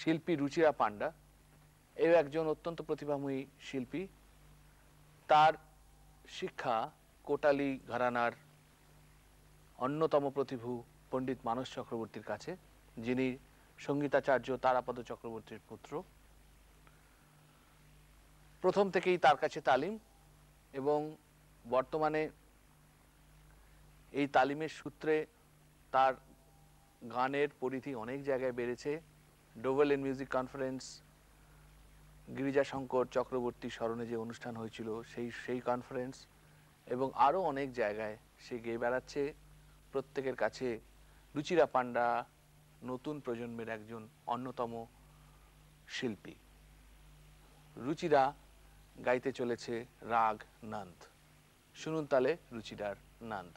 শিল্পী রুচিরা পান্ডা এও একজন অত্যন্ত প্রতিভাময়ী শিল্পী। তার শিক্ষা কোটালি ঘরানার অন্যতম প্রতিভু পণ্ডিত মানস চক্রবর্তীর কাছে, যিনি সঙ্গীতাচার্য তারাপদ চক্রবর্তীর পুত্র। প্রথম থেকেই তার কাছে তালিম এবং বর্তমানে এই তালিমের সূত্রে তার গানের পরিধি অনেক জায়গায় বেড়েছে। Dover lane music conference Girijashankar Chakraborty স্মরণে যে অনুষ্ঠান হয়েছিল, সেই সেই কনফারেন্স এবং আরও অনেক জায়গায় সে গেয়ে বেড়াচ্ছে। প্রত্যেকের কাছে রুচিরা পান্ডা নতুন প্রজন্মের একজন অন্যতম শিল্পী। রুচিরা গাইতে চলেছে রাগ নন্দ। শুনুন তালে রুচিরার Nanda.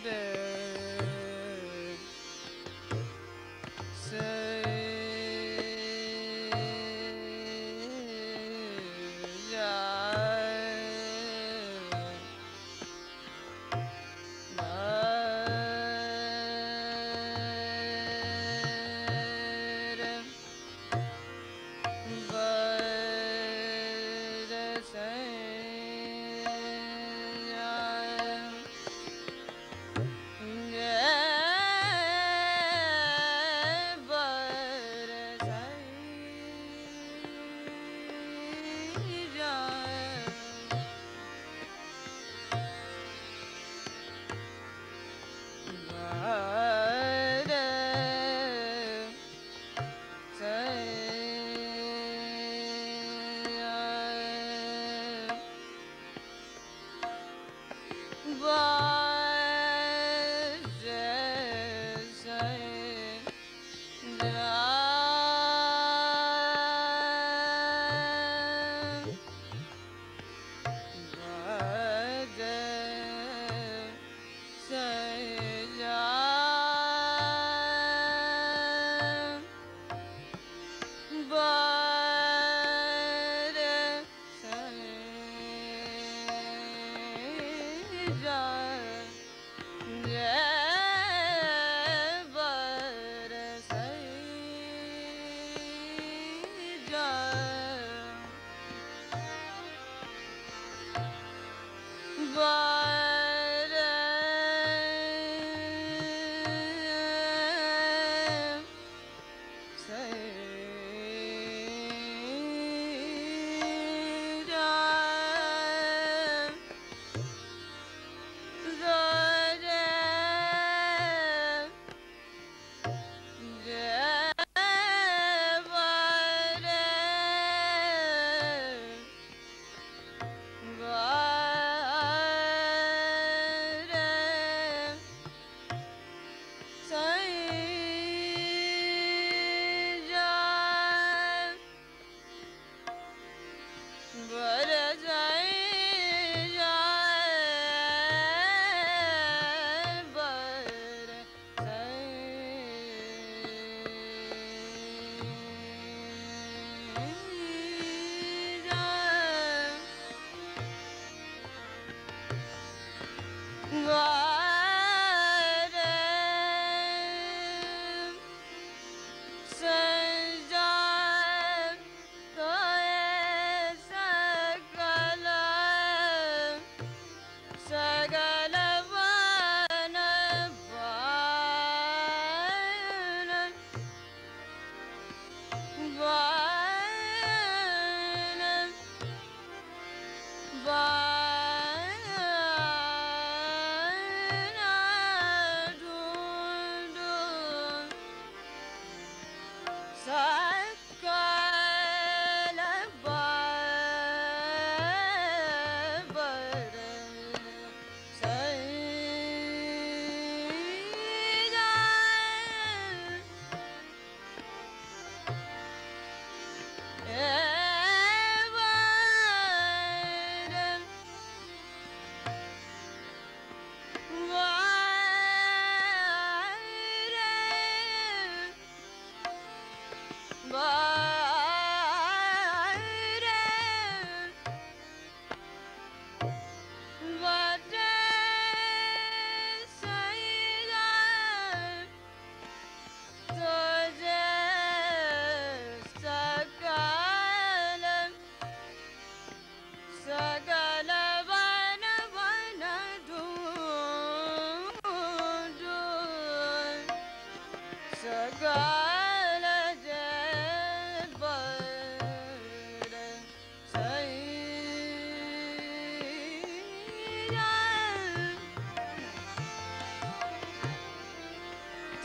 do.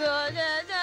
哥哥哥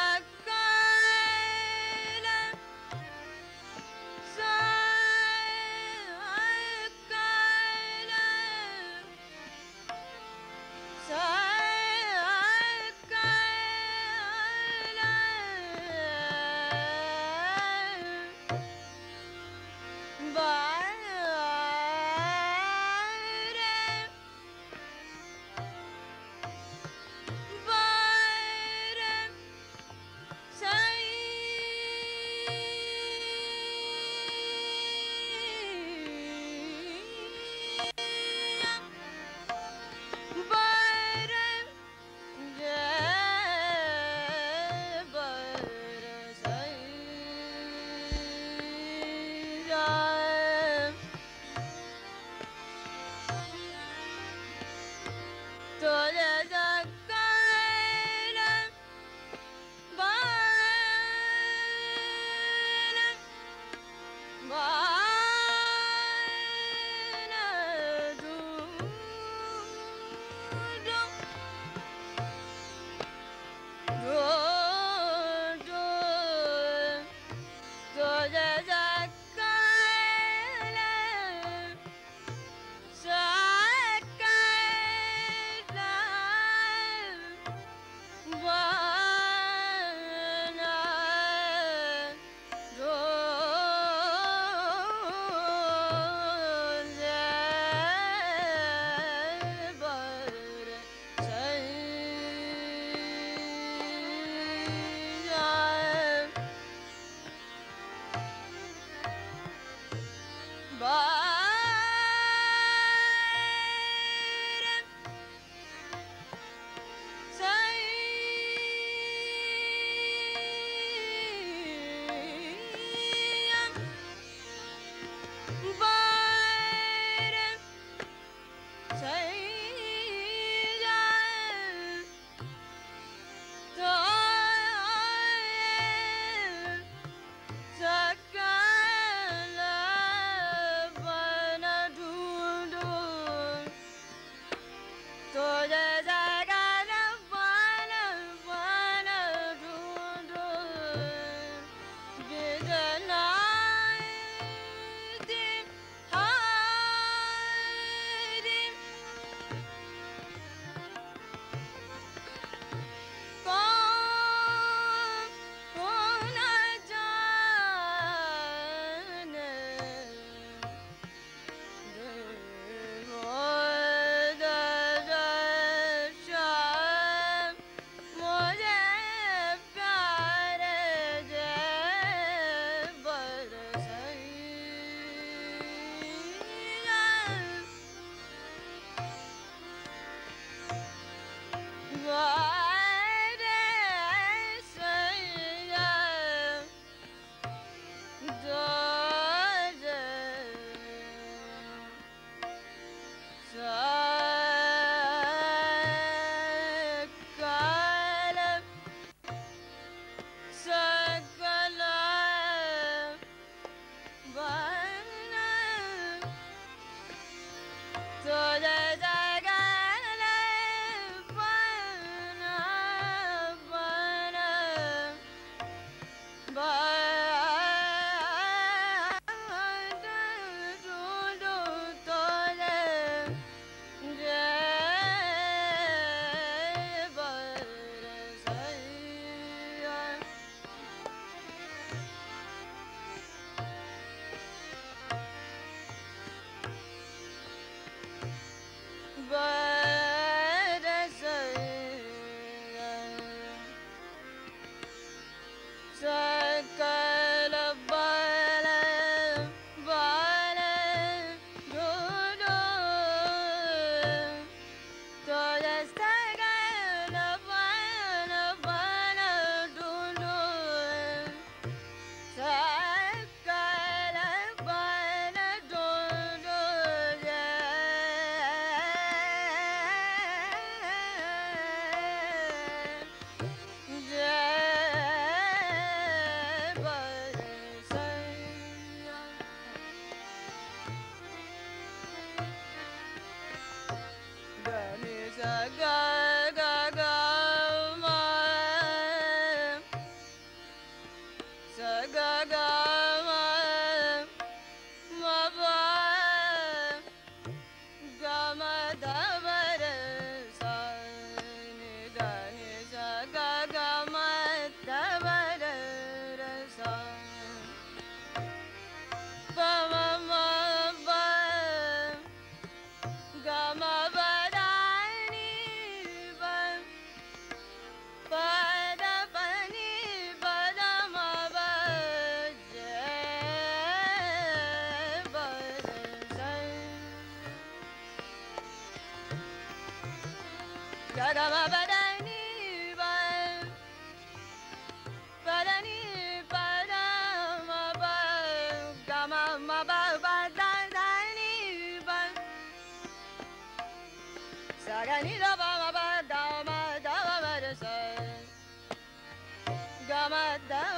么的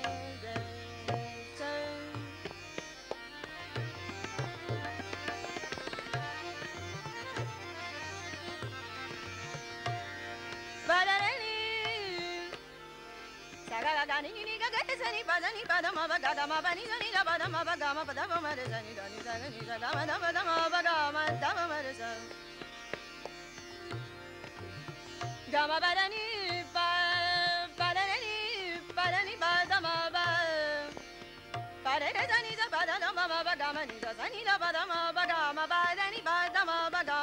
da ni ni ga ga sa ni pa da ni pa da ma ba ga da ma ba ni da ni da ba da ma ba ga ma ba da ma ma da sa ni da ni da ga ni da da ma da ma da ma ba ga ma da ma ma da sa ga ma ba da ni pa pa da ni pa da ni ba da ma ba pa da da ni da ba da ma ma ba ga ma ni da sa ni da ba da ma ba ga ma ba da ni ba da ma ba ga